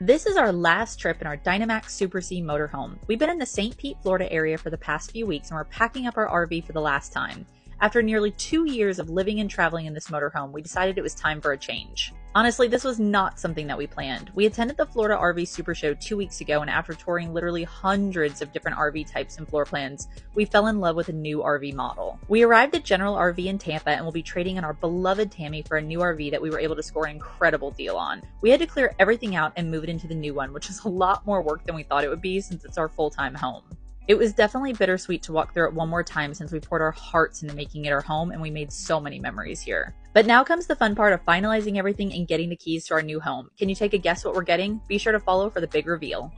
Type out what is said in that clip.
This is our last trip in our Dynamax Super C motorhome. We've been in the St. Pete, Florida area for the past few weeks and we're packing up our RV for the last time. After nearly two years of living and traveling in this motorhome, we decided it was time for a change. Honestly, this was not something that we planned. We attended the Florida RV Super Show two weeks ago, and after touring literally hundreds of different RV types and floor plans, we fell in love with a new RV model. We arrived at General RV in Tampa and will be trading in our beloved Tammy for a new RV that we were able to score an incredible deal on. We had to clear everything out and move it into the new one, which is a lot more work than we thought it would be since it's our full time home. It was definitely bittersweet to walk through it one more time since we poured our hearts into making it our home and we made so many memories here. But now comes the fun part of finalizing everything and getting the keys to our new home. Can you take a guess what we're getting? Be sure to follow for the big reveal.